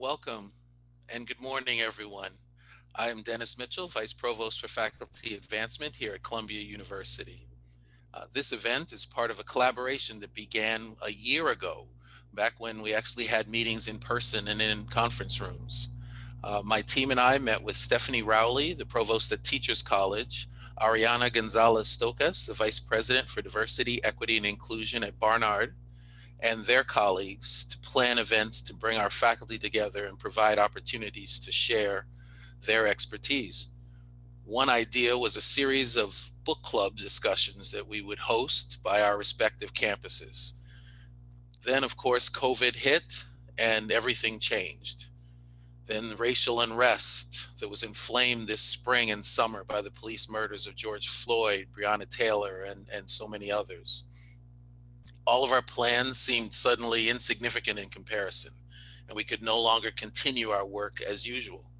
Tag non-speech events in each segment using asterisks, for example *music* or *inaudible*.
Welcome and good morning, everyone. I am Dennis Mitchell, Vice Provost for Faculty Advancement here at Columbia University. Uh, this event is part of a collaboration that began a year ago, back when we actually had meetings in person and in conference rooms. Uh, my team and I met with Stephanie Rowley, the Provost at Teachers College, Ariana Gonzalez Stokas, the Vice President for Diversity, Equity, and Inclusion at Barnard, and their colleagues to plan events to bring our faculty together and provide opportunities to share their expertise. One idea was a series of book club discussions that we would host by our respective campuses. Then, of course, COVID hit and everything changed. Then racial unrest that was inflamed this spring and summer by the police murders of George Floyd, Breonna Taylor, and, and so many others. All of our plans seemed suddenly insignificant in comparison, and we could no longer continue our work as usual.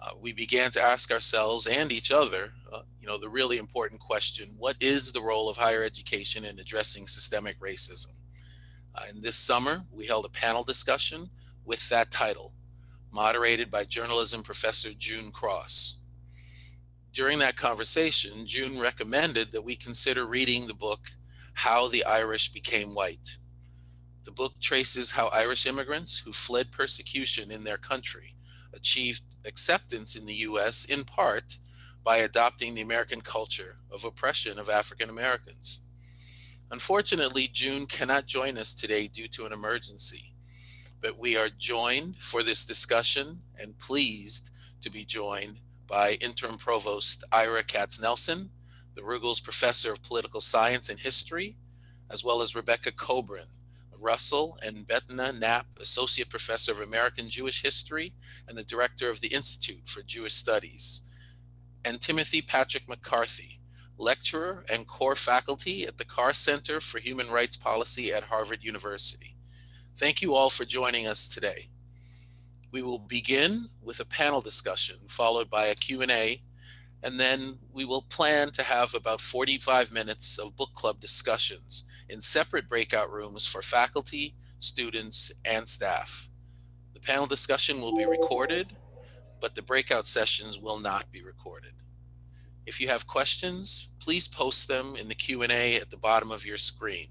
Uh, we began to ask ourselves and each other, uh, you know, the really important question, what is the role of higher education in addressing systemic racism? Uh, and this summer, we held a panel discussion with that title, moderated by journalism professor June Cross. During that conversation, June recommended that we consider reading the book, How the Irish Became White. The book traces how Irish immigrants who fled persecution in their country achieved acceptance in the US in part by adopting the American culture of oppression of African Americans. Unfortunately, June cannot join us today due to an emergency, but we are joined for this discussion and pleased to be joined by Interim Provost Ira Katznelson, the Ruggles Professor of Political Science and History, as well as Rebecca Kobrin, Russell and Bettina Knapp, Associate Professor of American Jewish History and the Director of the Institute for Jewish Studies, and Timothy Patrick McCarthy, Lecturer and Core Faculty at the Carr Center for Human Rights Policy at Harvard University. Thank you all for joining us today. We will begin with a panel discussion followed by a Q&A and then we will plan to have about 45 minutes of book club discussions in separate breakout rooms for faculty, students, and staff. The panel discussion will be recorded, but the breakout sessions will not be recorded. If you have questions, please post them in the Q&A at the bottom of your screen,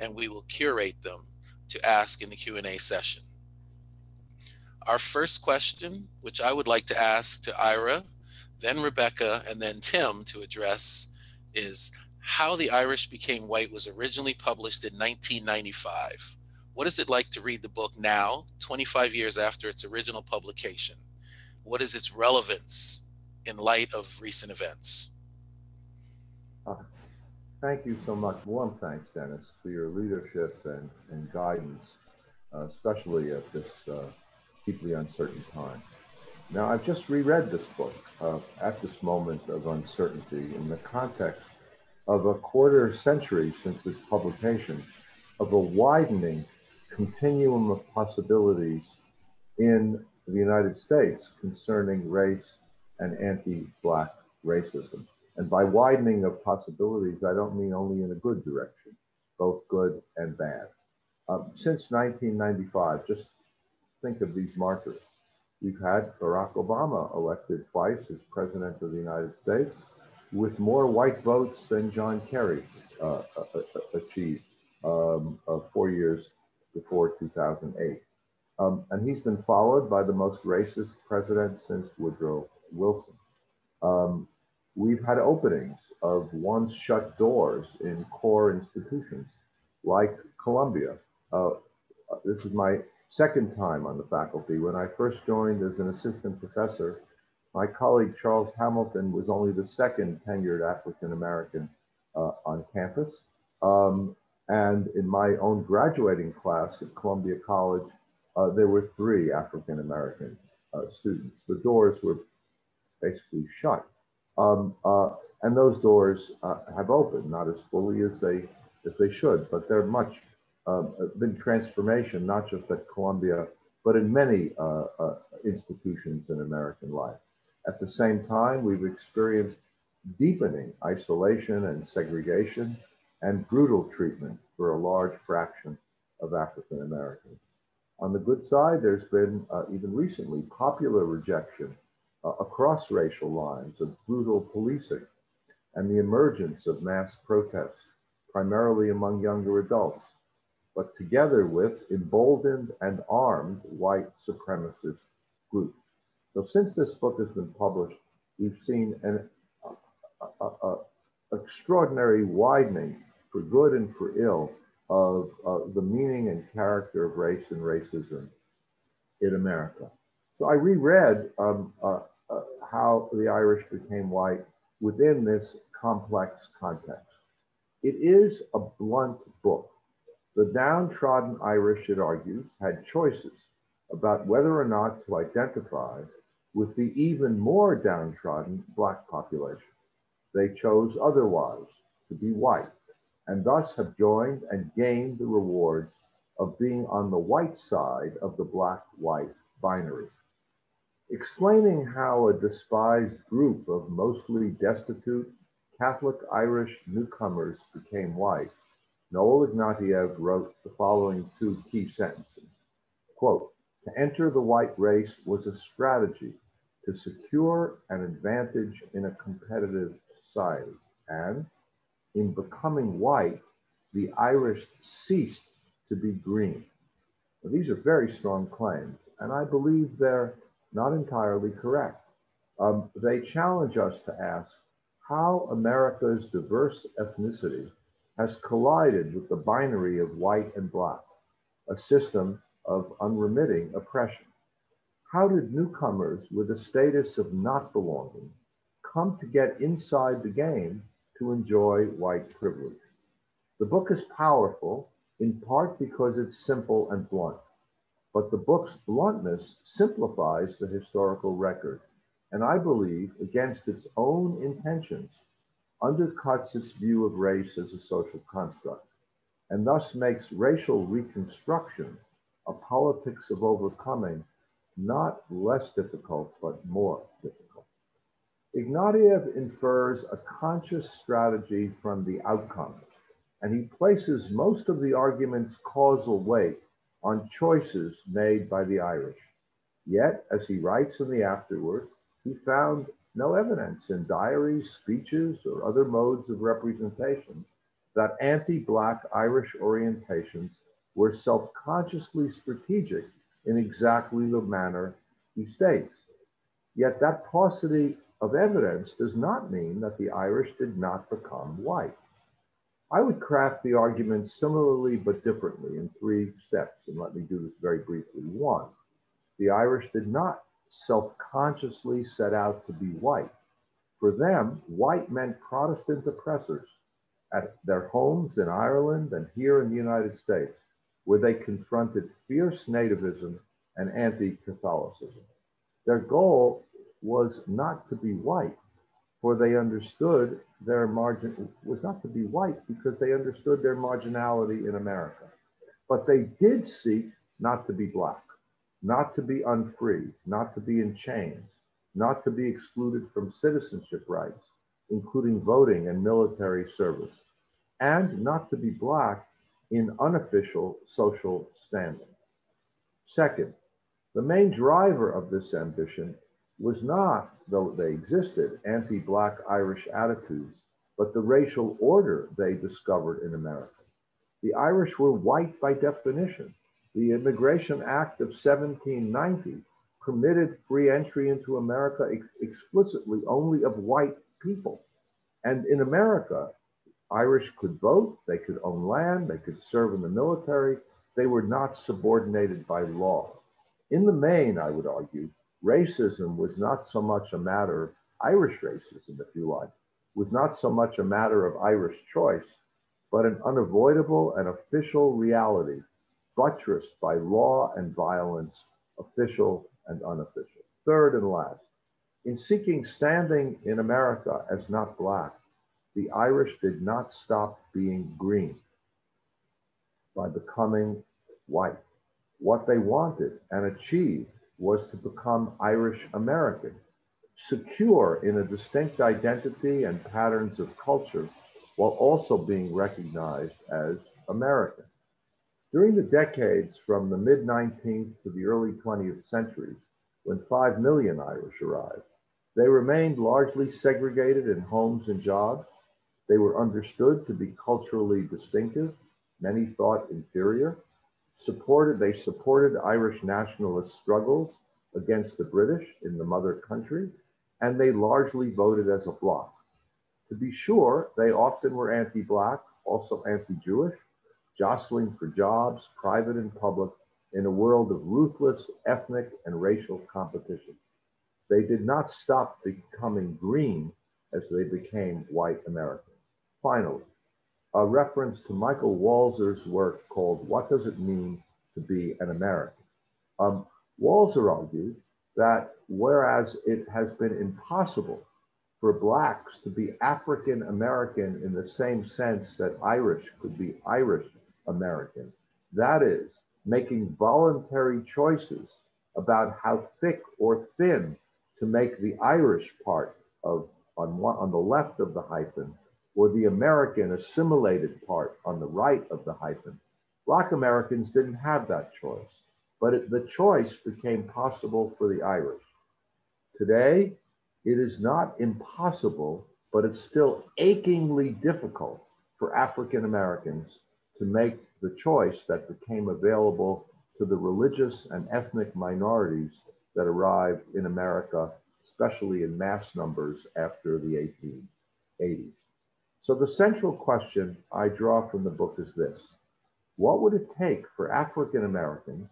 and we will curate them to ask in the Q&A session. Our first question, which I would like to ask to Ira, then Rebecca, and then Tim to address is how the Irish Became White was originally published in 1995. What is it like to read the book now, 25 years after its original publication? What is its relevance in light of recent events? Uh, thank you so much. Warm thanks, Dennis, for your leadership and, and guidance, uh, especially at this uh, deeply uncertain time. Now, I've just reread this book uh, at this moment of uncertainty in the context of a quarter century since its publication, of a widening continuum of possibilities in the United States concerning race and anti-Black racism. And by widening of possibilities, I don't mean only in a good direction, both good and bad. Um, since 1995, just think of these markers. We've had Barack Obama elected twice as president of the United States with more white votes than John Kerry uh, uh, uh achieved um, uh, four years before 2008. Um, and he's been followed by the most racist president since Woodrow Wilson. Um, we've had openings of once shut doors in core institutions like Columbia. Uh, this is my second time on the faculty. When I first joined as an assistant professor, my colleague Charles Hamilton was only the second tenured African American uh, on campus. Um, and in my own graduating class at Columbia College, uh, there were three African American uh, students. The doors were basically shut. Um, uh, and those doors uh, have opened, not as fully as they, as they should, but they're much um, been transformation, not just at Columbia, but in many uh, uh, institutions in American life. At the same time, we've experienced deepening isolation and segregation and brutal treatment for a large fraction of African Americans. On the good side, there's been uh, even recently popular rejection uh, across racial lines of brutal policing and the emergence of mass protests, primarily among younger adults, but together with emboldened and armed white supremacist groups. So since this book has been published, we've seen an a, a, a extraordinary widening for good and for ill of uh, the meaning and character of race and racism in America. So I reread um, uh, uh, how the Irish became white within this complex context. It is a blunt book. The downtrodden Irish, it argues, had choices about whether or not to identify with the even more downtrodden Black population. They chose otherwise, to be white, and thus have joined and gained the rewards of being on the white side of the black-white binary. Explaining how a despised group of mostly destitute Catholic Irish newcomers became white, Noel Ignatiev wrote the following two key sentences. Quote, to enter the white race was a strategy to secure an advantage in a competitive society. And in becoming white, the Irish ceased to be green. Now, these are very strong claims, and I believe they're not entirely correct. Um, they challenge us to ask how America's diverse ethnicity has collided with the binary of white and black, a system of unremitting oppression. How did newcomers with a status of not belonging come to get inside the game to enjoy white privilege. The book is powerful in part because it's simple and blunt, but the book's bluntness simplifies the historical record, and I believe, against its own intentions, undercuts its view of race as a social construct, and thus makes racial reconstruction a politics of overcoming not less difficult, but more difficult. Ignatiev infers a conscious strategy from the outcome, and he places most of the argument's causal weight on choices made by the Irish. Yet, as he writes in the afterword, he found no evidence in diaries, speeches, or other modes of representation that anti Black Irish orientations were self consciously strategic in exactly the manner he states. Yet that paucity of evidence does not mean that the Irish did not become white. I would craft the argument similarly but differently in three steps, and let me do this very briefly. One, the Irish did not self consciously set out to be white. For them, white meant Protestant oppressors at their homes in Ireland and here in the United States, where they confronted fierce nativism and anti Catholicism. Their goal was not to be white, for they understood their margin was not to be white because they understood their marginality in America. But they did seek not to be black, not to be unfree, not to be in chains, not to be excluded from citizenship rights, including voting and military service, and not to be black in unofficial social standing. Second, the main driver of this ambition was not, though they existed, anti Black Irish attitudes, but the racial order they discovered in America. The Irish were white by definition. The Immigration Act of 1790 permitted free entry into America ex explicitly only of white people. And in America, Irish could vote, they could own land, they could serve in the military, they were not subordinated by law. In the main, I would argue, racism was not so much a matter of Irish racism, if you like, was not so much a matter of Irish choice, but an unavoidable and official reality buttressed by law and violence, official and unofficial. Third and last, in seeking standing in America as not black, the Irish did not stop being green by becoming white. What they wanted and achieved was to become Irish American, secure in a distinct identity and patterns of culture, while also being recognized as American. During the decades from the mid 19th to the early 20th centuries, when 5 million Irish arrived, they remained largely segregated in homes and jobs. They were understood to be culturally distinctive, many thought inferior. Supported, they supported Irish nationalist struggles against the British in the mother country, and they largely voted as a bloc. To be sure, they often were anti-Black, also anti-Jewish, jostling for jobs, private and public, in a world of ruthless ethnic and racial competition. They did not stop becoming green as they became white Americans. Finally, a reference to Michael Walzer's work called What Does It Mean to Be an American? Um, Walzer argued that whereas it has been impossible for Blacks to be African American in the same sense that Irish could be Irish American, that is, making voluntary choices about how thick or thin to make the Irish part of on one, on the left of the hyphen or the American assimilated part on the right of the hyphen. Black Americans didn't have that choice, but it, the choice became possible for the Irish. Today, it is not impossible, but it's still achingly difficult for African Americans to make the choice that became available to the religious and ethnic minorities that arrived in America, especially in mass numbers after the 1880s. So the central question I draw from the book is this. What would it take for African Americans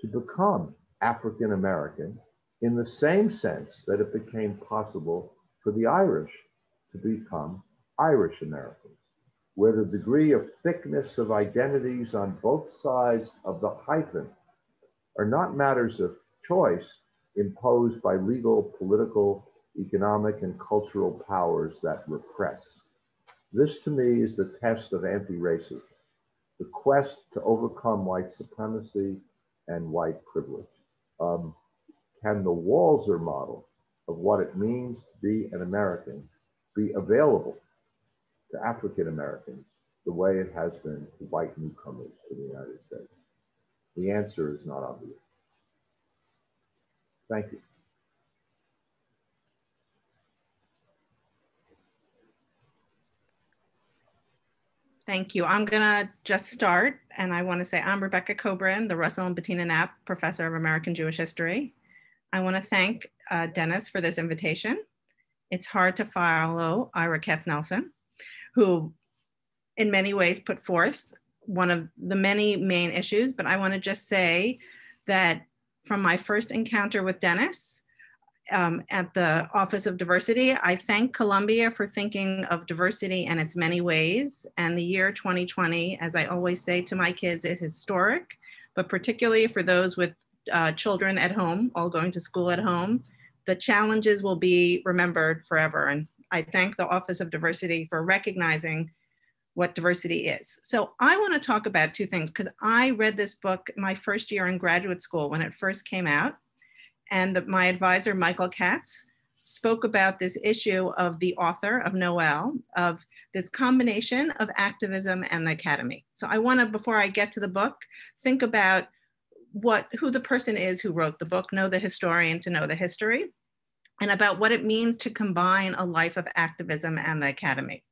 to become African American in the same sense that it became possible for the Irish to become Irish Americans? Where the degree of thickness of identities on both sides of the hyphen are not matters of choice imposed by legal, political, economic, and cultural powers that repress. This to me is the test of anti-racism, the quest to overcome white supremacy and white privilege. Um, can the Walzer model of what it means to be an American be available to African Americans the way it has been to white newcomers to the United States? The answer is not obvious. Thank you. Thank you. I'm going to just start, and I want to say I'm Rebecca Kobrin, the Russell and Bettina Knapp Professor of American Jewish History. I want to thank uh, Dennis for this invitation. It's hard to follow Ira Katznelson who in many ways put forth one of the many main issues, but I want to just say that from my first encounter with Dennis um, at the Office of Diversity, I thank Columbia for thinking of diversity in its many ways. And the year 2020, as I always say to my kids, is historic, but particularly for those with uh, children at home, all going to school at home, the challenges will be remembered forever. And I thank the Office of Diversity for recognizing what diversity is. So I want to talk about two things because I read this book my first year in graduate school when it first came out. And the, my advisor, Michael Katz, spoke about this issue of the author of Noel, of this combination of activism and the academy. So I want to, before I get to the book, think about what who the person is who wrote the book, know the historian to know the history and about what it means to combine a life of activism and the academy.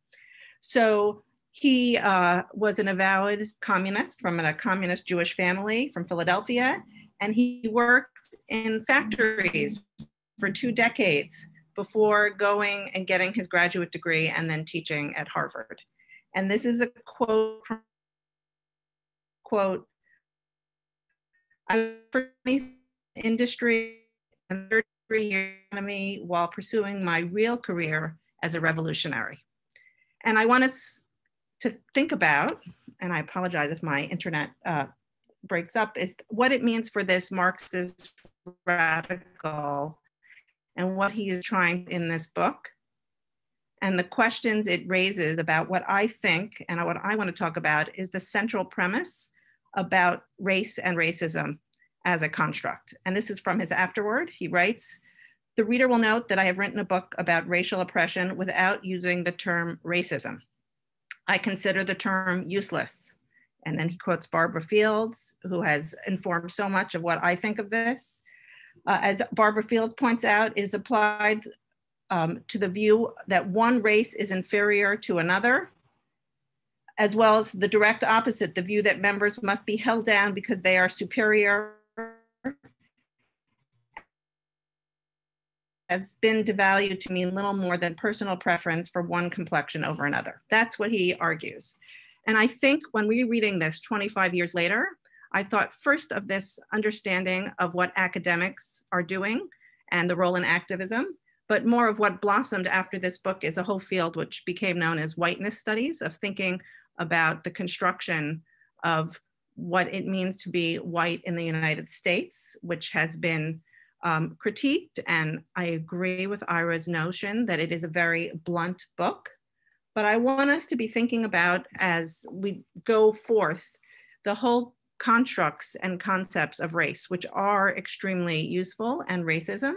So he uh, was an avowed communist from a communist Jewish family from Philadelphia, and he worked in factories for two decades before going and getting his graduate degree and then teaching at Harvard. And this is a quote from quote, I industry and economy while pursuing my real career as a revolutionary. And I want us to think about, and I apologize if my internet uh, breaks up, is what it means for this Marxist radical and what he is trying in this book and the questions it raises about what I think and what I want to talk about is the central premise about race and racism as a construct. And this is from his afterword. He writes, the reader will note that I have written a book about racial oppression without using the term racism. I consider the term useless. And then he quotes Barbara Fields, who has informed so much of what I think of this. Uh, as Barbara Fields points out, is applied um, to the view that one race is inferior to another, as well as the direct opposite, the view that members must be held down because they are superior has been devalued to mean little more than personal preference for one complexion over another. That's what he argues. And I think when we reading this 25 years later, I thought first of this understanding of what academics are doing and the role in activism, but more of what blossomed after this book is a whole field which became known as whiteness studies of thinking about the construction of what it means to be white in the United States, which has been um, critiqued. And I agree with Ira's notion that it is a very blunt book. But I want us to be thinking about as we go forth the whole constructs and concepts of race, which are extremely useful and racism,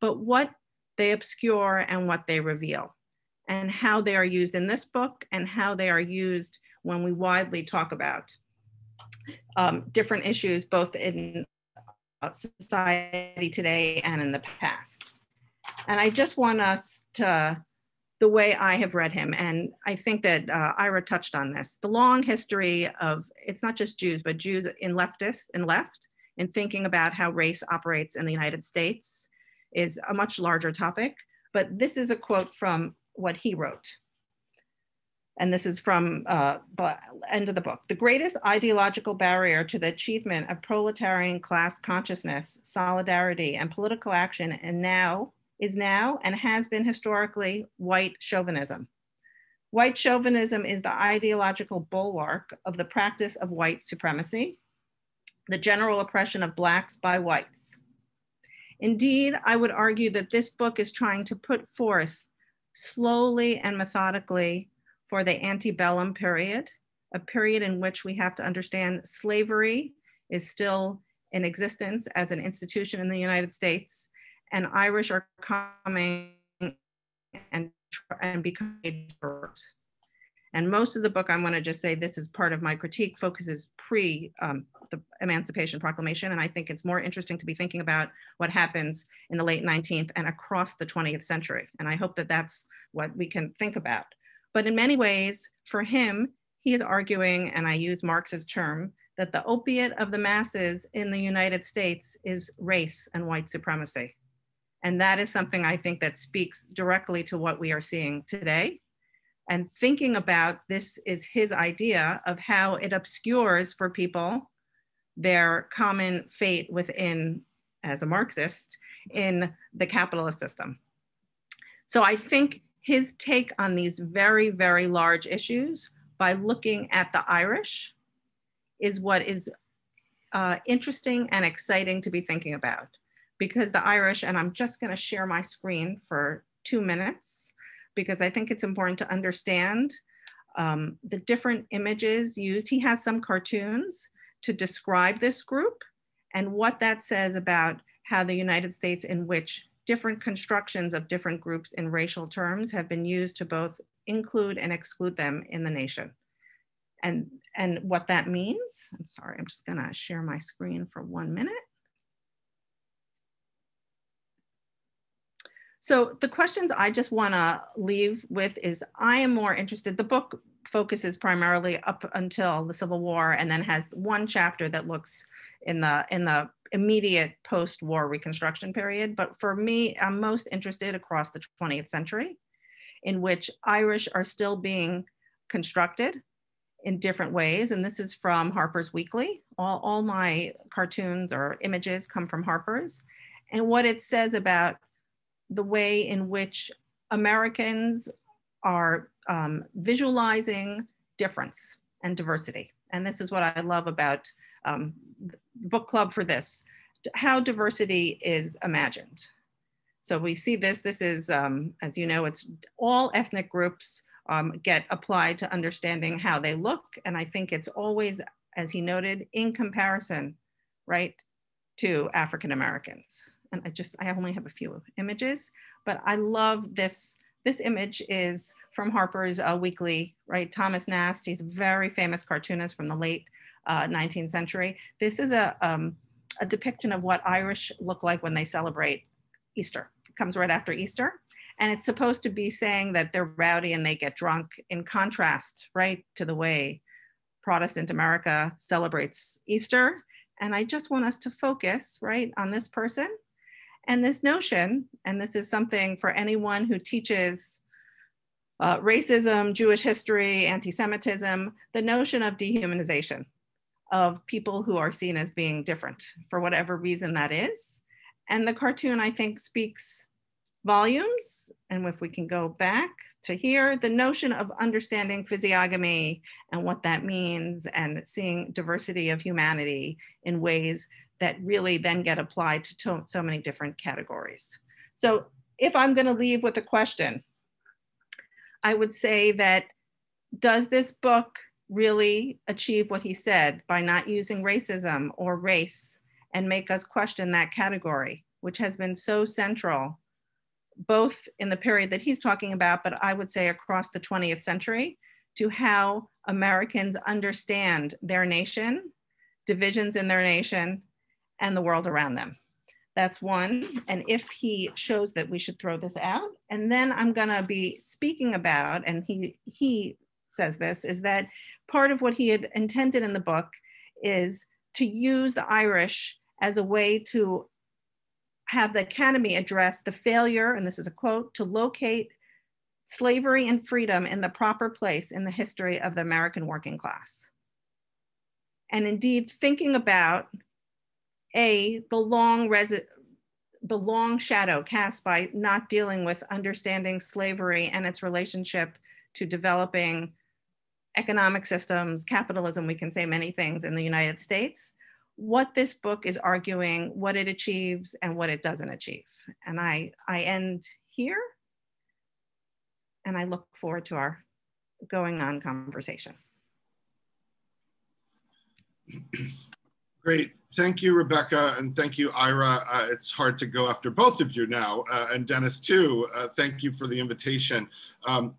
but what they obscure and what they reveal, and how they are used in this book and how they are used when we widely talk about um, different issues, both in society today and in the past. And I just want us to, the way I have read him, and I think that uh, Ira touched on this, the long history of, it's not just Jews, but Jews in leftists and left in thinking about how race operates in the United States is a much larger topic. But this is a quote from what he wrote and this is from uh, end of the book. The greatest ideological barrier to the achievement of proletarian class consciousness, solidarity, and political action, and now is now and has been historically white chauvinism. White chauvinism is the ideological bulwark of the practice of white supremacy, the general oppression of Blacks by whites. Indeed, I would argue that this book is trying to put forth slowly and methodically for the antebellum period, a period in which we have to understand slavery is still in existence as an institution in the United States, and Irish are coming and, and becoming jurors. And most of the book, I want to just say this is part of my critique, focuses pre um, the Emancipation Proclamation. And I think it's more interesting to be thinking about what happens in the late 19th and across the 20th century. And I hope that that's what we can think about. But in many ways, for him, he is arguing, and I use Marx's term, that the opiate of the masses in the United States is race and white supremacy. And that is something I think that speaks directly to what we are seeing today. And thinking about this is his idea of how it obscures for people their common fate within, as a Marxist, in the capitalist system. So I think his take on these very, very large issues by looking at the Irish is what is uh, interesting and exciting to be thinking about. Because the Irish, and I'm just going to share my screen for two minutes, because I think it's important to understand um, the different images used. He has some cartoons to describe this group and what that says about how the United States, in which different constructions of different groups in racial terms have been used to both include and exclude them in the nation. And, and what that means, I'm sorry, I'm just gonna share my screen for one minute. So the questions I just wanna leave with is I am more interested, the book focuses primarily up until the Civil War and then has one chapter that looks in the, in the immediate post-war reconstruction period. But for me, I'm most interested across the 20th century in which Irish are still being constructed in different ways. And this is from Harper's Weekly. All, all my cartoons or images come from Harper's. And what it says about the way in which Americans are um, visualizing difference and diversity. And this is what I love about um, book club for this, how diversity is imagined. So we see this, this is, um, as you know, it's all ethnic groups um, get applied to understanding how they look. And I think it's always, as he noted, in comparison, right, to African Americans. And I just, I only have a few images, but I love this, this image is from Harper's uh, Weekly, right? Thomas Nast, he's a very famous cartoonist from the late uh, 19th century. This is a, um, a depiction of what Irish look like when they celebrate Easter. It comes right after Easter. And it's supposed to be saying that they're rowdy and they get drunk in contrast, right, to the way Protestant America celebrates Easter. And I just want us to focus, right, on this person and this notion. And this is something for anyone who teaches uh, racism, Jewish history, anti Semitism, the notion of dehumanization of people who are seen as being different for whatever reason that is. And the cartoon, I think, speaks volumes. And if we can go back to here, the notion of understanding physiognomy and what that means and seeing diversity of humanity in ways that really then get applied to so many different categories. So if I'm gonna leave with a question, I would say that does this book really achieve what he said by not using racism or race and make us question that category, which has been so central both in the period that he's talking about, but I would say across the 20th century, to how Americans understand their nation, divisions in their nation, and the world around them. That's one. And if he shows that we should throw this out, and then I'm gonna be speaking about, and he he says this, is that part of what he had intended in the book is to use the Irish as a way to have the Academy address the failure, and this is a quote, to locate slavery and freedom in the proper place in the history of the American working class. And indeed, thinking about a the long the long shadow cast by not dealing with understanding slavery and its relationship to developing economic systems, capitalism, we can say many things in the United States, what this book is arguing, what it achieves, and what it doesn't achieve. And I, I end here, and I look forward to our going on conversation. *clears throat* Great. Thank you, Rebecca, and thank you, Ira. Uh, it's hard to go after both of you now, uh, and Dennis too. Uh, thank you for the invitation. Um,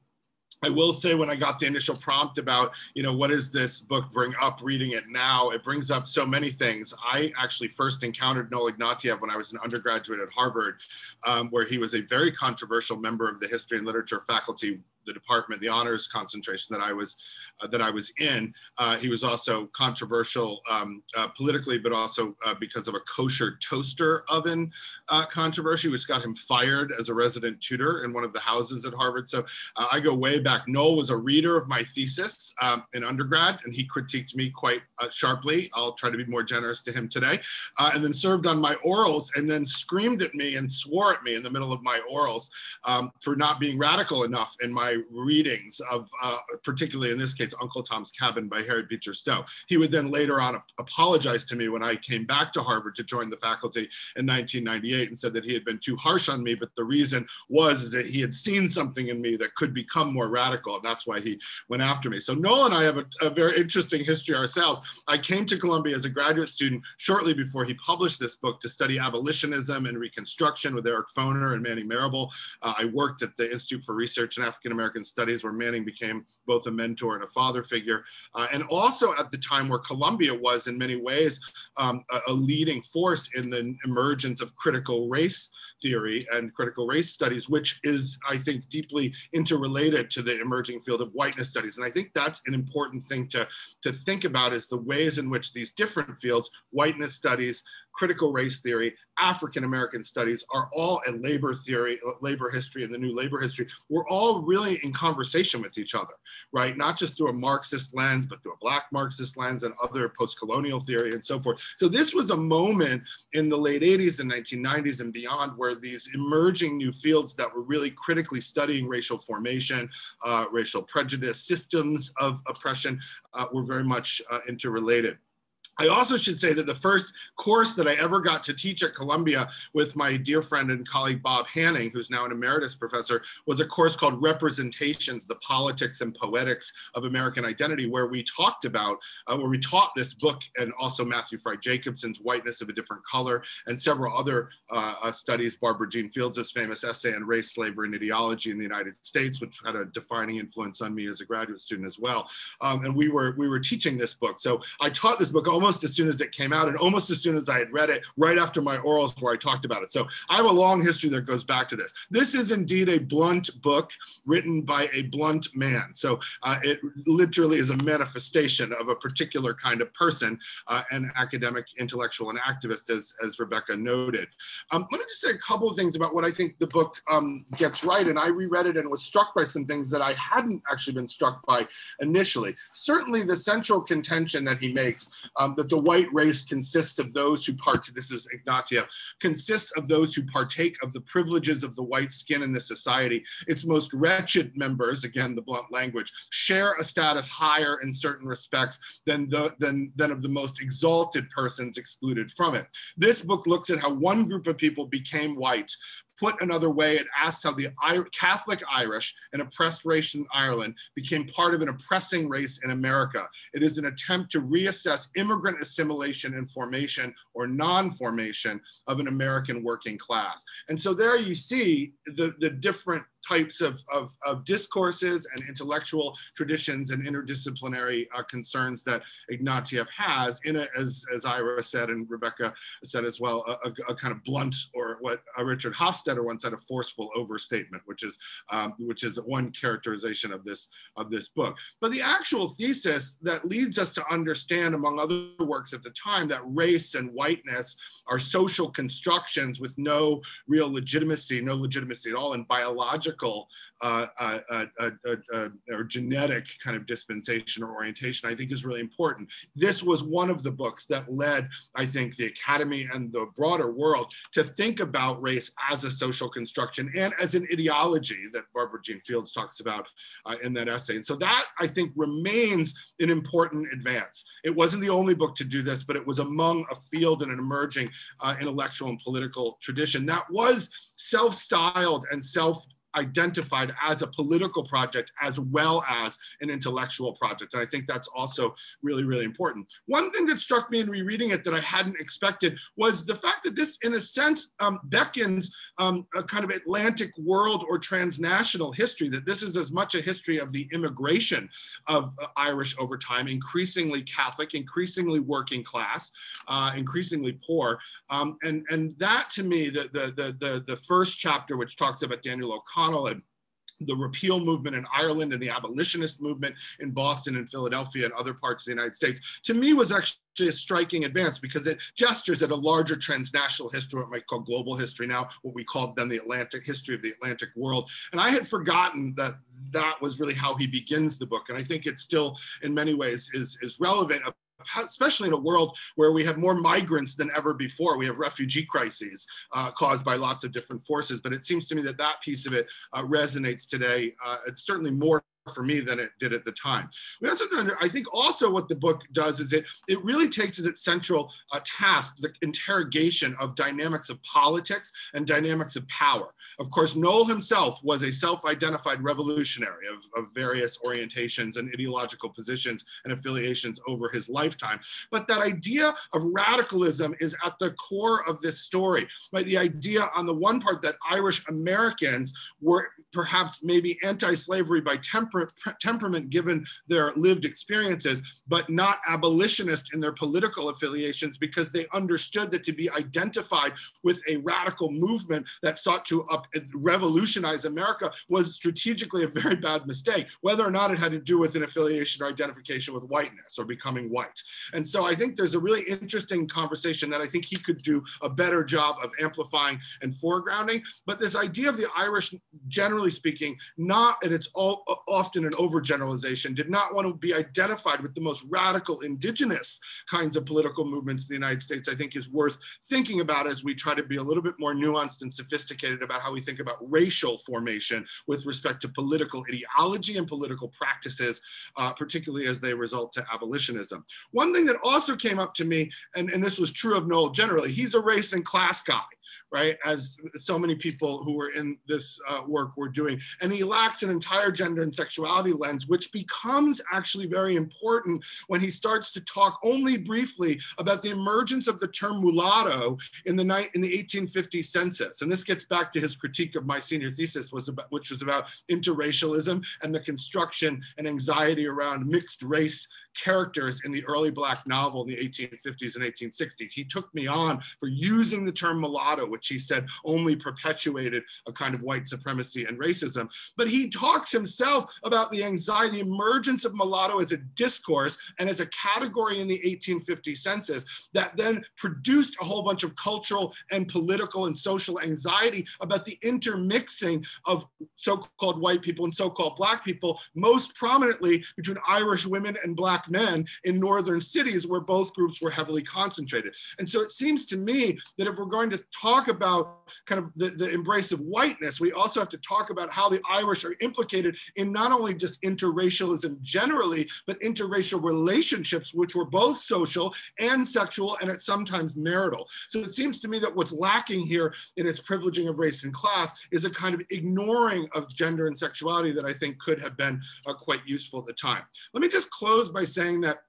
I will say when I got the initial prompt about, you know, what does this book bring up reading it now? It brings up so many things. I actually first encountered Noel when I was an undergraduate at Harvard, um, where he was a very controversial member of the history and literature faculty the department, the honors concentration that I was uh, that I was in. Uh, he was also controversial um, uh, politically, but also uh, because of a kosher toaster oven uh, controversy, which got him fired as a resident tutor in one of the houses at Harvard. So uh, I go way back. Noel was a reader of my thesis um, in undergrad, and he critiqued me quite sharply. I'll try to be more generous to him today, and then served on my orals, and then screamed at me and swore at me in the middle of my orals um, for not being radical enough in my readings of, uh, particularly in this case, Uncle Tom's Cabin by Harriet Beecher Stowe. He would then later on apologize to me when I came back to Harvard to join the faculty in 1998 and said that he had been too harsh on me, but the reason was that he had seen something in me that could become more radical, and that's why he went after me. So Noel and I have a, a very interesting history ourselves. I came to Columbia as a graduate student shortly before he published this book to study abolitionism and Reconstruction with Eric Foner and Manning Marable. Uh, I worked at the Institute for Research in African American Studies, where Manning became both a mentor and a father figure. Uh, and also at the time where Columbia was, in many ways, um, a, a, leading force in the emergence of critical race theory and critical race studies, which is, I think, deeply interrelated to the emerging field of whiteness studies. And I think that's an important thing to, to think about is the ways in which these different fields, whiteness studies, critical race theory, African American studies are all a labor theory, labor history, and the new labor history. We're all really in conversation with each other, right? Not just through a Marxist lens, but through a Black Marxist lens and other post colonial theory and so forth. So, this was a moment in the late 80s and 1990s and beyond where these emerging new fields that were really critically studying racial formation, uh, racial prejudice, systems of oppression uh, were very much uh, interrelated. I also should say that the first course that I ever got to teach at Columbia with my dear friend and colleague Bob Hanning, who's now an emeritus professor, was a course called Representations, the Politics and Poetics of American Identity, where we talked about, uh, where we taught this book and also Matthew Frye Jacobson's Whiteness of a Different Color and several other uh, uh, studies, Barbara Jeanne Fields' famous essay on race, slavery, and ideology in the United States, which had a defining influence on me as a graduate student as well. Um, and we were, we were teaching this book. So I taught this book almost almost as soon as it came out and almost as soon as I had read it, right after my orals where I talked about it. So I have a long history that goes back to this. This is indeed a blunt book written by a blunt man. So uh, it literally is a manifestation of a particular kind of person, uh, an academic, intellectual, and activist, as, as Rebecca noted. Um, let me just say a couple of things about what I think the book um, gets right. And I reread it and was struck by some things that I hadn't actually been struck by initially. Certainly the central contention that he makes um, that the white race consists of those who part, this is Ignatiev, consists of those who partake of the privileges of the white skin in this society. Its most wretched members, again, the blunt language, share a status higher in certain respects than, the, than, than of the most exalted persons excluded from it. This book looks at how one group of people became white Put another way, it asks how the Catholic Irish, an oppressed race in Ireland, became part of an oppressing race in America. It is an attempt to reassess immigrant assimilation and formation or non-formation of an American working class. And so there you see the, the different types of, of, of, discourses and intellectual traditions and interdisciplinary uh, concerns that Ignatiev has in a, as, as Ira said and Rebecca said as well, a, a, kind of blunt or what uh, Richard Hofstadter once said, a forceful overstatement, which is, um, which is one characterization of this, of this book. But the actual thesis that leads us to understand, among other works at the time, that race and whiteness are social constructions with no real legitimacy, no legitimacy at all, and biological biological uh, uh, uh, uh, or genetic kind of dispensation or orientation, I think is really important. This was one of the books that led, I think, the academy and the broader world to think about race as a social construction and as an ideology that Barbara Jeanne Fields talks about in that essay. And so that, I think, remains an important advance. It wasn't the only book to do this, but it was among a field and an emerging intellectual and political tradition that was self-styled and self identified as a political project as well as an intellectual project. And I think that's also really, really important. One thing that struck me in rereading it that I hadn't expected was the fact that this, in a sense, um, beckons um, a kind of Atlantic world or transnational history, that this is as much a history of the immigration of uh, Irish over time, increasingly Catholic, increasingly working class, uh, increasingly poor. Um, and, and that to me, the, the, the, the, the first chapter, which talks about Daniel O'Connell, McConnell and the repeal movement in Ireland and the abolitionist movement in Boston and Philadelphia and other parts of the United States, to me was actually a striking advance because it gestures at a larger transnational history, what we might call global history now, what we called then the Atlantic history of the Atlantic world. And I had forgotten that that was really how he begins the book. And I think it still, in many ways, is, is relevant especially in a world where we have more migrants than ever before. We have refugee crises uh, caused by lots of different forces, but it seems to me that that piece of it uh, resonates today. Uh, it's certainly more for me than it did at the time. We also, I think also what the book does is it, it really takes as its central uh, task the interrogation of dynamics of politics and dynamics of power. Of course, Noel himself was a self-identified revolutionary of, of various orientations and ideological positions and affiliations over his lifetime. But that idea of radicalism is at the core of this story. Right? The idea on the one part that Irish Americans were perhaps maybe anti-slavery by temper temper temperament given their lived experiences, but not abolitionist in their political affiliations because they understood that to be identified with a radical movement that sought to up, revolutionize America was strategically a very bad mistake, whether or not it had to do with an affiliation or identification with whiteness or becoming white. And so I think there's a really interesting conversation that I think he could do a better job of amplifying and foregrounding. But this idea of the Irish, generally speaking, not, and it's all uh, often an overgeneralization, did not want to be identified with the most radical indigenous kinds of political movements in the United States, I think is worth thinking about as we try to be a little bit more nuanced and sophisticated about how we think about racial formation with respect to political ideology and political practices, uh, particularly as they result to abolitionism. One thing that also came up to me, and, and this was true of Noel generally, he's a race and class guy right? As so many people who were in this uh, work were doing. And he lacks an entire gender and sexuality lens, which becomes actually very important when he starts to talk only briefly about the emergence of the term mulatto in the night in the 1850 census. And this gets back to his critique of my senior thesis, was about, which was about interracialism and the construction and anxiety around mixed race characters in the early Black novel in the 1850s and 1860s. He took me on for using the term mulatto, which he said only perpetuated a kind of white supremacy and racism. But he talks himself about the anxiety, the emergence of mulatto as a discourse and as a category in the 1850 census that then produced a whole bunch of cultural and political and social anxiety about the intermixing of so-called white people and so-called black people, most prominently between Irish women and black men in northern cities where both groups were heavily concentrated. And so it seems to me that if we're going to talk about kind of the, the embrace of whiteness, we also have to talk about how the Irish are implicated in not only just interracialism generally, but interracial relationships, which were both social and sexual and at sometimes marital. So it seems to me that what's lacking here in its privileging of race and class is a kind of ignoring of gender and sexuality that I think could have been uh, quite useful at the time. Let me just close by saying that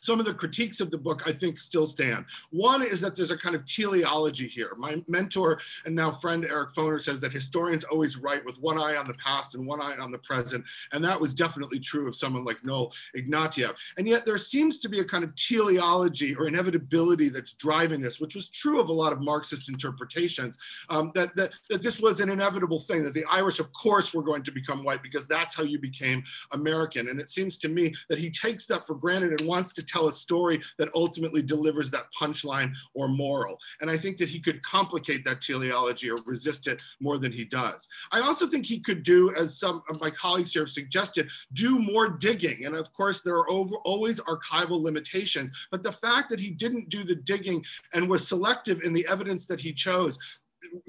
some of the critiques of the book I think still stand. One is that there's a kind of teleology here. My mentor and now friend Eric Foner says that historians always write with one eye on the past and one eye on the present. And that was definitely true of someone like Noel Ignatiev. And yet there seems to be a kind of teleology or inevitability that's driving this, which was true of a lot of Marxist interpretations, um, that, that, that this was an inevitable thing, that the Irish, of course, were going to become white because that's how you became American. And it seems to me that he takes that for granted and wants to tell a story that ultimately delivers that punchline or moral. And I think that he could complicate that teleology or resist it more than he does. I also think he could do, as some of my colleagues here have suggested, do more digging. And of course, there are over, always archival limitations. But the fact that he didn't do the digging and was selective in the evidence that he chose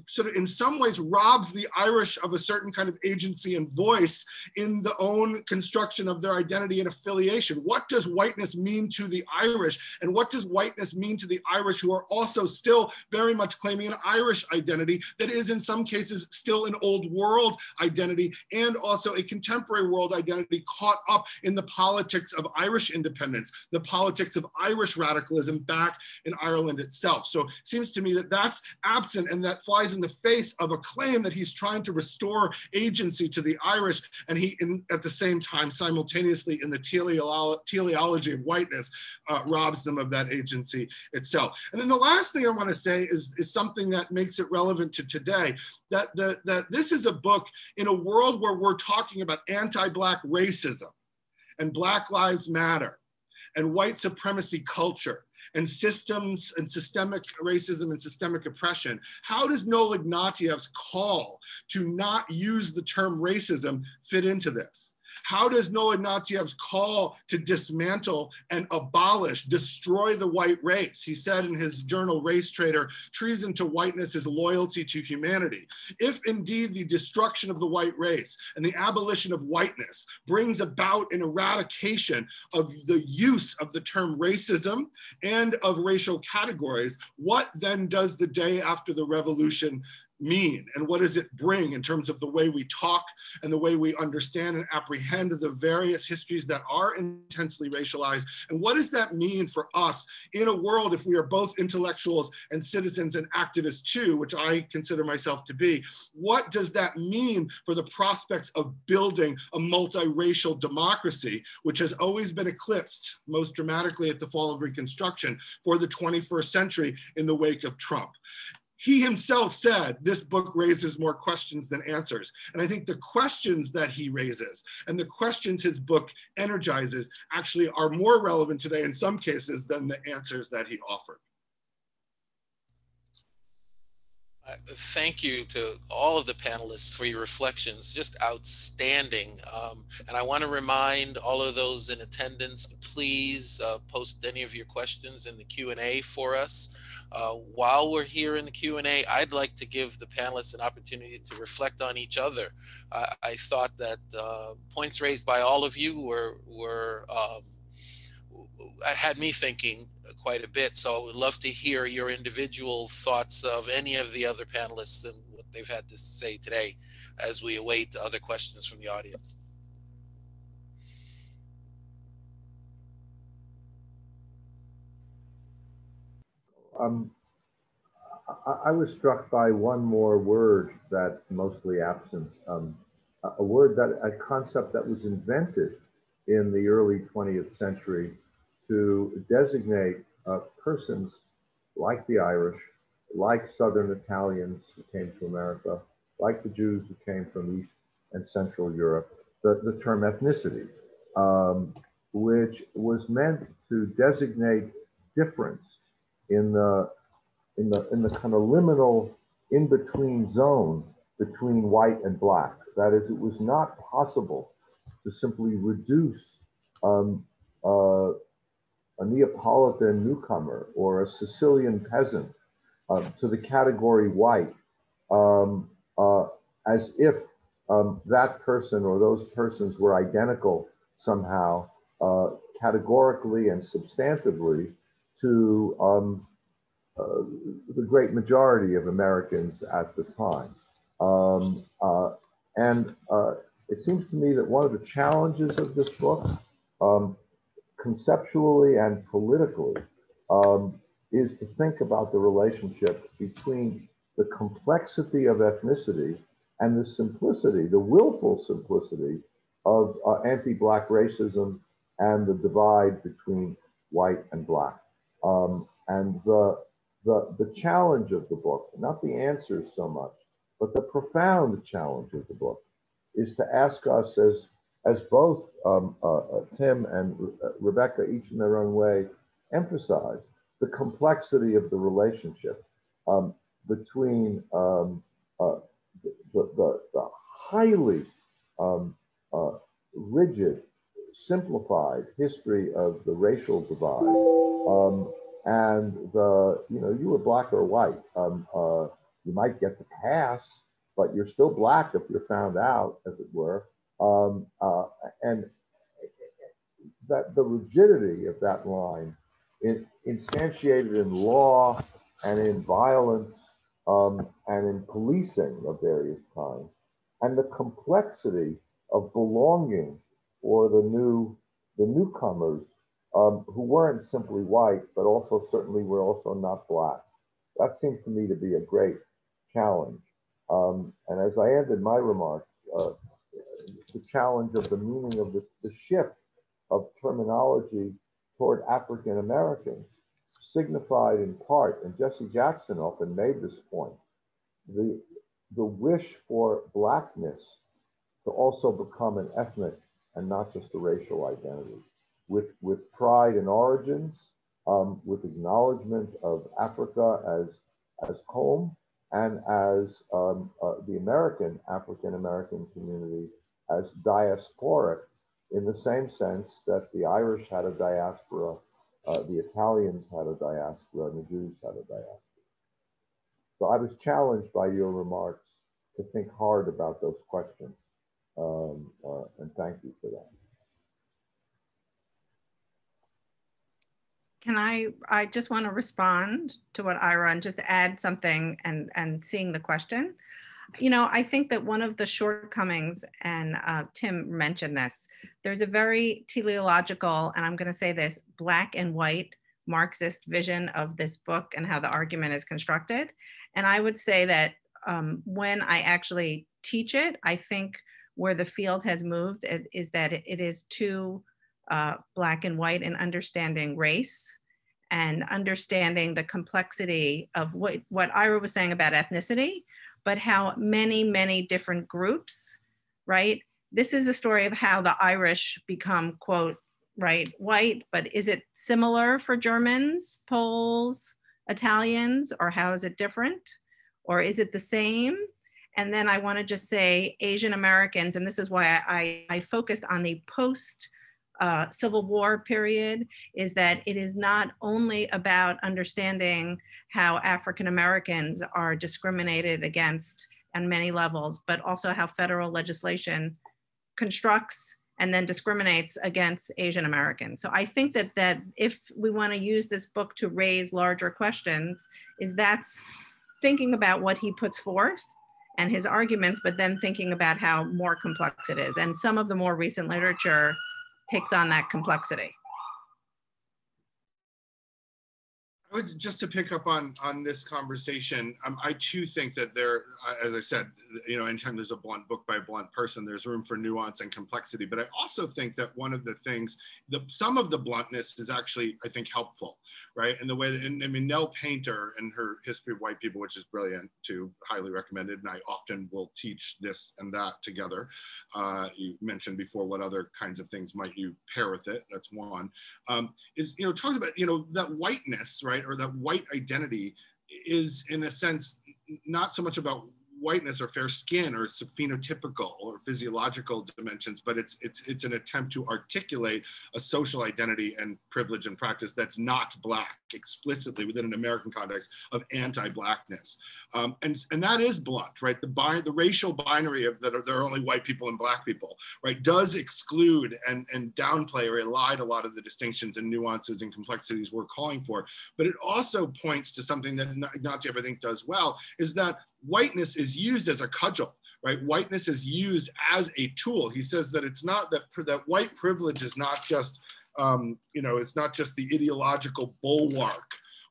sort of in some ways robs the Irish of a certain kind of agency and voice in the own construction of their identity and affiliation. What does whiteness mean to the Irish? And what does whiteness mean to the Irish who are also still very much claiming an Irish identity that is in some cases still an old world identity and also a contemporary world identity caught up in the politics of Irish independence, the politics of Irish radicalism back in Ireland itself. So it seems to me that that's absent and that flies in the face of a claim that he's trying to restore agency to the Irish, and he, in, at the same time, simultaneously in the teleology of whiteness, uh, robs them of that agency itself. And then the last thing I want to say is, is something that makes it relevant to today, that, the, that this is a book in a world where we're talking about anti-Black racism and Black Lives Matter and white supremacy culture and systems and systemic racism and systemic oppression. How does Noel Ignatiev's call to not use the term racism fit into this? How does Noel Ignatiev's call to dismantle and abolish, destroy the white race? He said in his journal, Race Traitor, treason to whiteness is loyalty to humanity. If indeed the destruction of the white race and the abolition of whiteness brings about an eradication of the use of the term racism and of racial categories, what then does the day after the revolution mean and what does it bring in terms of the way we talk and the way we understand and apprehend the various histories that are intensely racialized? And what does that mean for us in a world if we are both intellectuals and citizens and activists too which i consider myself to be? What does that mean for the prospects of building a multiracial democracy which has always been eclipsed most dramatically at the fall of reconstruction for the 21st century in the wake of trump he himself said this book raises more questions than answers. And I think the questions that he raises and the questions his book energizes actually are more relevant today in some cases than the answers that he offered. Uh, thank you to all of the panelists for your reflections, just outstanding. Um, and I want to remind all of those in attendance to please uh, post any of your questions in the Q&A for us. Uh, while we're here in the Q&A, I'd like to give the panelists an opportunity to reflect on each other. I, I thought that uh, points raised by all of you were, were um, had me thinking quite a bit. So I would love to hear your individual thoughts of any of the other panelists and what they've had to say today as we await other questions from the audience. Um, I, I, was struck by one more word that's mostly absent. Um, a word that, a concept that was invented in the early 20th century to designate uh, persons like the Irish, like Southern Italians who came to America, like the Jews who came from East and Central Europe, the, the term ethnicity, um, which was meant to designate difference in the in the in the kind of liminal in between zone between white and black. That is, it was not possible to simply reduce um, uh, a Neapolitan newcomer or a Sicilian peasant uh, to the category white um, uh, as if um, that person or those persons were identical somehow uh, categorically and substantively to um, uh, the great majority of Americans at the time. Um, uh, and uh, it seems to me that one of the challenges of this book um, conceptually and politically um, is to think about the relationship between the complexity of ethnicity and the simplicity, the willful simplicity of uh, anti-black racism and the divide between white and black. Um, and the, the, the challenge of the book, not the answers so much, but the profound challenge of the book is to ask us as as both um, uh, uh, Tim and uh, Rebecca, each in their own way, emphasize the complexity of the relationship um, between um, uh, the, the, the, highly um, uh, rigid, simplified history of the racial divide um, and the, you know, you were black or white. Um, uh, you might get the pass, but you're still black if you're found out, as it were. Um, uh, and that the rigidity of that line, in, instantiated in law and in violence um, and in policing of various kinds, and the complexity of belonging for the new the newcomers um, who weren't simply white, but also certainly were also not black. That seems to me to be a great challenge. Um, and as I ended my remarks, uh, the challenge of the meaning of the, the shift of terminology toward African Americans signified in part, and Jesse Jackson often made this point, the, the wish for blackness to also become an ethnic and not just a racial identity. With, with pride in origins, um, with acknowledgement of Africa as, as home, and as um, uh, the American African American community as diasporic in the same sense that the Irish had a diaspora, uh, the Italians had a diaspora, and the Jews had a diaspora. So I was challenged by your remarks to think hard about those questions. Um, uh, and thank you for that. Can I, I just want to respond to what Ira and just add something and, and seeing the question you know, I think that one of the shortcomings, and uh, Tim mentioned this, there's a very teleological, and I'm going to say this, black and white Marxist vision of this book and how the argument is constructed. And I would say that um, when I actually teach it, I think where the field has moved is that it is too uh, black and white in understanding race and understanding the complexity of what, what Ira was saying about ethnicity, but how many, many different groups, right? This is a story of how the Irish become, quote, right, white, but is it similar for Germans, Poles, Italians, or how is it different? or is it the same? And then I want to just say Asian Americans, and this is why I, I, I focused on the post uh, Civil War period, is that it is not only about understanding how African Americans are discriminated against on many levels, but also how federal legislation constructs and then discriminates against Asian Americans. So I think that that if we want to use this book to raise larger questions, is that's thinking about what he puts forth and his arguments, but then thinking about how more complex it is. And some of the more recent literature takes on that complexity. I would just to pick up on on this conversation. Um, I too think that there, uh, as I said, you know, anytime there's a blunt book by a blunt person, there's room for nuance and complexity. But I also think that one of the things, the some of the bluntness is actually, I think, helpful, right? And the way that, and, I mean, Nell Painter and her History of White People, which is brilliant, too, highly recommended. And I often will teach this and that together. Uh, you mentioned before what other kinds of things might you pair with it. That's one. Um, is you know talks about you know that whiteness, right? Or that white identity is in a sense not so much about whiteness or fair skin or phenotypical or physiological dimensions, but it's it's it's an attempt to articulate a social identity and privilege and practice that's not black explicitly within an American context of anti-blackness, um, and and that is blunt, right? The bi- the racial binary of that are, there are only white people and black people, right? Does exclude and and downplay or elide a lot of the distinctions and nuances and complexities we're calling for, but it also points to something that Ignatiev I think does well is that whiteness is used as a cudgel, right? Whiteness is used as a tool. He says that it's not that that white privilege is not just, um, you know, it's not just the ideological bulwark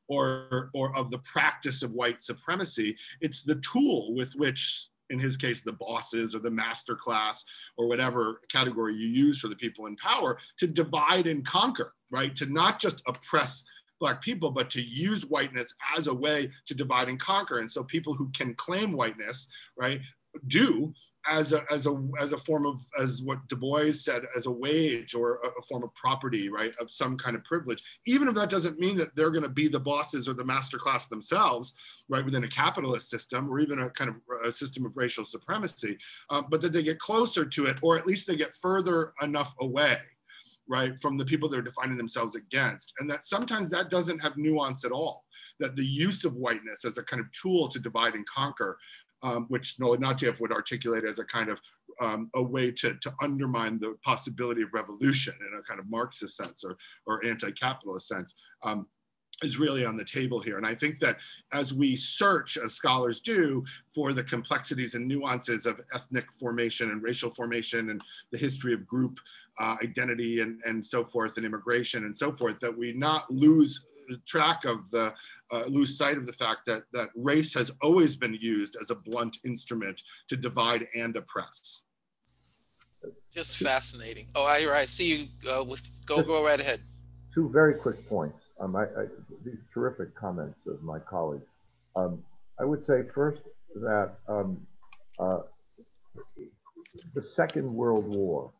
or or of the practice of white supremacy. It's the tool with which in his case, the bosses or the master class or whatever category you use for the people in power to divide and conquer, right? To not just oppress black people, but to use whiteness as a way to divide and conquer. And so people who can claim whiteness, right, do as a as a as a form of as what Du Bois said as a wage or a, a, form of property right of some kind of privilege even if that doesn't mean that they're going to be the bosses or the master class themselves right within a capitalist system or even a kind of a system of racial supremacy um, but that they get closer to it or at least they get further enough away right, from the people they're defining themselves against. And that sometimes that doesn't have nuance at all, that the use of whiteness as a kind of tool to divide and conquer, um, which Nolan would articulate as a kind of um, a way to, to undermine the possibility of revolution in a kind of Marxist sense or, or anti-capitalist sense. Um, is really on the table here. And I think that as we search, as scholars do, for the complexities and nuances of ethnic formation and racial formation and the history of group uh, identity and, and so forth and immigration and so forth, that we not lose track of the, uh, lose sight of the fact that, that race has always been used as a blunt instrument to divide and oppress. Just fascinating. Oh, I, I see you uh, with, go, go right ahead. Two very quick points. Um, I, I, these terrific comments of my colleagues. Um, I would say first that um, uh, the Second World War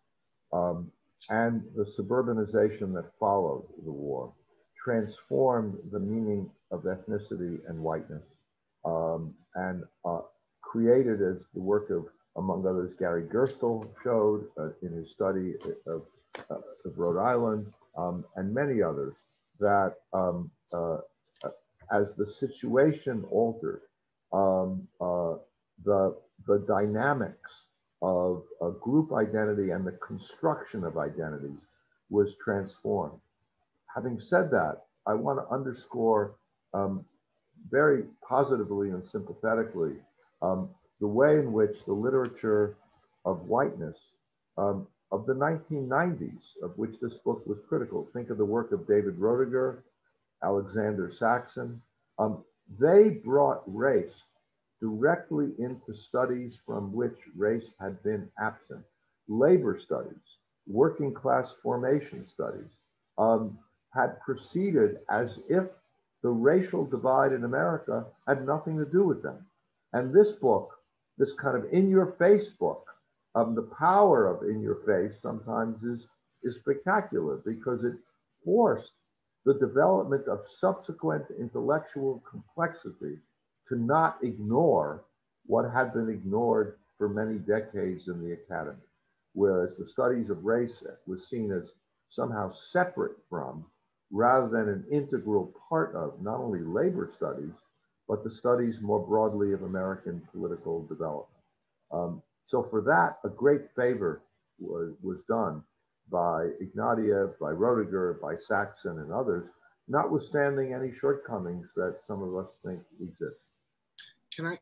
um, and the suburbanization that followed the war transformed the meaning of ethnicity and whiteness um, and uh, created, as the work of, among others, Gary Gerstle showed uh, in his study of, uh, of Rhode Island, um, and many others, that um, uh, as the situation altered, um, uh, the, the dynamics of a group identity and the construction of identities was transformed. Having said that, I want to underscore um, very positively and sympathetically um, the way in which the literature of whiteness um, of the 1990s, of which this book was critical. Think of the work of David Roediger, Alexander Saxton. Um, they brought race directly into studies from which race had been absent. Labor studies, working class formation studies um, had proceeded as if the racial divide in America had nothing to do with them. And this book, this kind of in your face book, um, the power of in your face sometimes is, is spectacular because it forced the development of subsequent intellectual complexity to not ignore what had been ignored for many decades in the academy, whereas the studies of race was seen as somehow separate from, rather than an integral part of not only labor studies, but the studies more broadly of American political development. Um, so for that, a great favor was, was done by Ignatiev, by Roediger, by Saxton and others, notwithstanding any shortcomings that some of us think exist. Can I,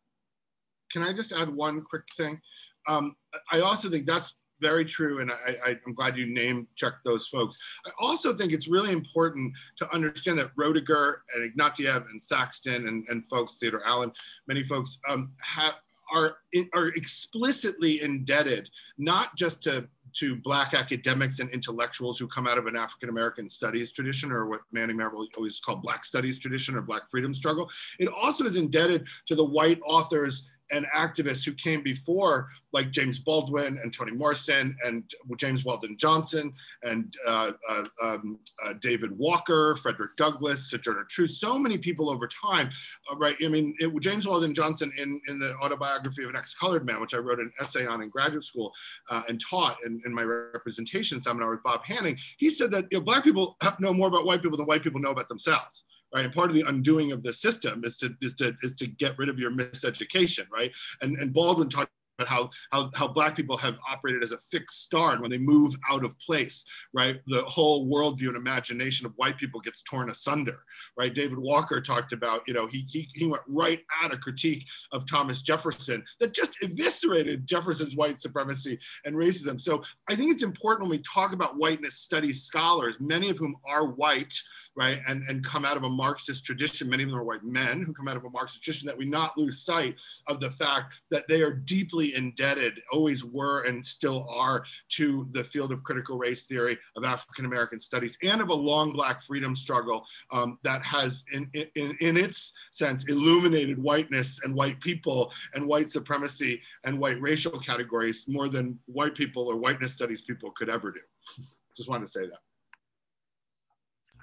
can I just add one quick thing? Um, I also think that's very true, and I, am glad you name checked those folks. I also think it's really important to understand that Roediger and Ignatiev and Saxton and, and folks, Theodore Allen, many folks um, have are are explicitly indebted not just to to black academics and intellectuals who come out of an African American studies tradition or what Manning Marable always called black studies tradition or black freedom struggle. It also is indebted to the white authors and activists who came before, like James Baldwin and Toni Morrison and James Weldon Johnson and uh, uh, um, uh, David Walker, Frederick Douglass, Sojourner Truth, so many people over time, uh, right? I mean, it, James Weldon Johnson in, in the autobiography of an ex-colored man, which I wrote an essay on in graduate school uh, and taught in, in my representation seminar with Bob Hanning, he said that you know, black people *laughs* know more about white people than white people know about themselves right? And part of the undoing of the system is to is to is to get rid of your miseducation, right? And and Baldwin talked but how, how, how black people have operated as a fixed star and when they move out of place, right? The whole worldview and imagination of white people gets torn asunder, right? David Walker talked about, you know, he, he, he went right at a critique of Thomas Jefferson that just eviscerated Jefferson's white supremacy and racism. So I think it's important when we talk about whiteness studies scholars, many of whom are white, right? And, and come out of a Marxist tradition, many of them are white men who come out of a Marxist tradition, that we not lose sight of the fact that they are deeply indebted, always were and still are, to the field of critical race theory, of African American studies, and of a long Black freedom struggle um, that has, in, in, in its sense, illuminated whiteness and white people and white supremacy and white racial categories more than white people or whiteness studies people could ever do. *laughs* Just wanted to say that.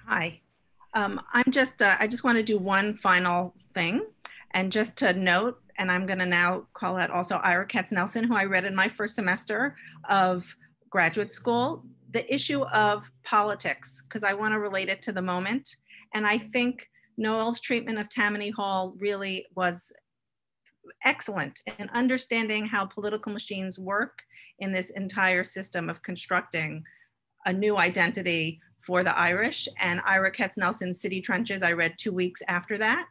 Hi. Um, I'm just, uh, I just want to do one final thing. And just to note and I'm going to now call out also Ira Katznelson, who I read in my first semester of graduate school, the issue of politics, because I want to relate it to the moment. And I think Noel's treatment of Tammany Hall really was excellent in understanding how political machines work in this entire system of constructing a new identity for the Irish. And Ira Katznelson's City Trenches, I read two weeks after that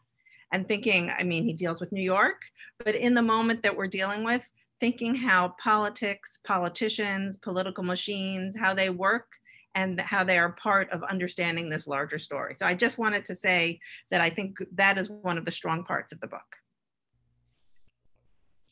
and thinking, I mean, he deals with New York, but in the moment that we're dealing with, thinking how politics, politicians, political machines, how they work and how they are part of understanding this larger story. So I just wanted to say that I think that is one of the strong parts of the book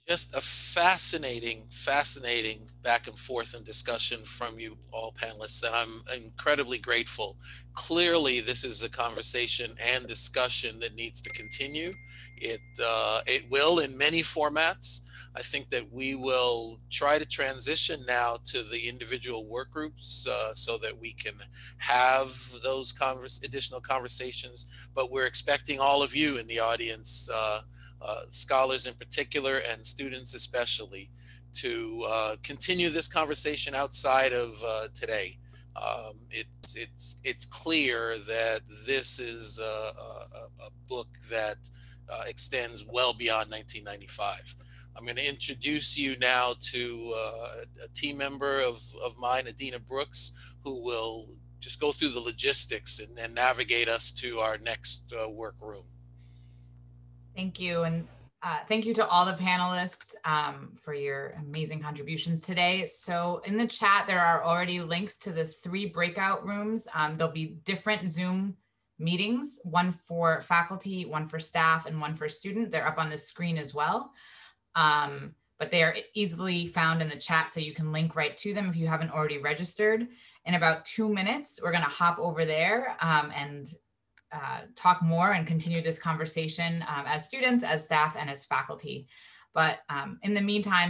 just a fascinating, fascinating back and forth and discussion from you all panelists, and I'm incredibly grateful. Clearly, this is a conversation and discussion that needs to continue. It uh, it will in many formats. I think that we will try to transition now to the individual work groups uh, so that we can have those converse, additional conversations. But we're expecting all of you in the audience. Uh, uh, scholars in particular and students especially to uh, continue this conversation outside of uh, today. Um, it's it's it's clear that this is a, a, a book that uh, extends well beyond 1995. I'm going to introduce you now to uh, a team member of, of mine, Adina Brooks, who will just go through the logistics and, and navigate us to our next uh, workroom. Thank you. And uh, thank you to all the panelists um, for your amazing contributions today. So in the chat, there are already links to the three breakout rooms. Um, there'll be different Zoom meetings, one for faculty, one for staff, and one for student. They're up on the screen as well. Um, but they are easily found in the chat, so you can link right to them if you haven't already registered. In about two minutes, we're gonna hop over there um, and uh, talk more and continue this conversation um, as students, as staff, and as faculty. But um, in the meantime,